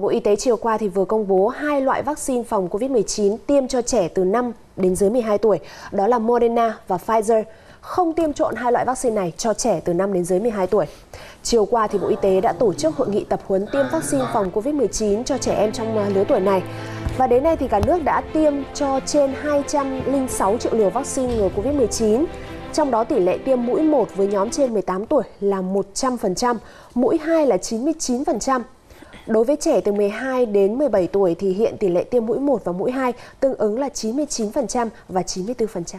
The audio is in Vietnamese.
Bộ Y tế chiều qua thì vừa công bố hai loại vaccine phòng COVID-19 tiêm cho trẻ từ 5 đến dưới 12 tuổi, đó là Moderna và Pfizer. Không tiêm trộn hai loại vaccine này cho trẻ từ 5 đến dưới 12 tuổi. Chiều qua thì Bộ Y tế đã tổ chức hội nghị tập huấn tiêm vaccine phòng COVID-19 cho trẻ em trong lứa tuổi này. Và đến nay thì cả nước đã tiêm cho trên 206 triệu liều vaccine ngừa COVID-19. Trong đó tỷ lệ tiêm mũi 1 với nhóm trên 18 tuổi là 100%, mũi 2 là 99%. Đối với trẻ từ 12 đến 17 tuổi thì hiện tỷ lệ tiêm mũi 1 và mũi 2 tương ứng là 99% và 94%.